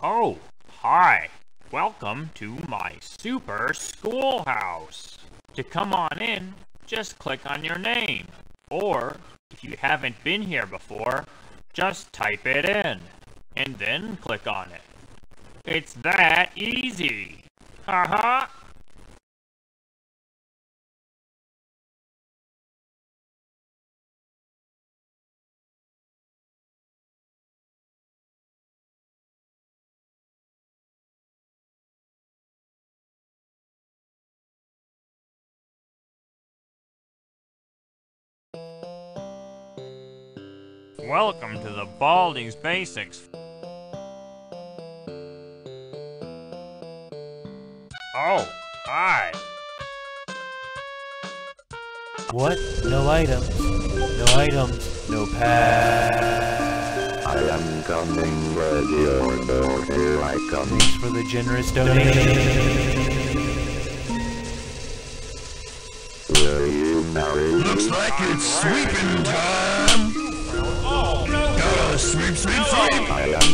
Oh, hi. Welcome to my super schoolhouse. To come on in, just click on your name. Or, if you haven't been here before, just type it in. And then click on it. It's that easy. Haha. Welcome to the Baldi's Basics. Oh, hi. What? No items. No items. No pass. I am coming, ready or no, here I come. Thanks for the generous donation. Will you marry? Looks like it's sweeping time.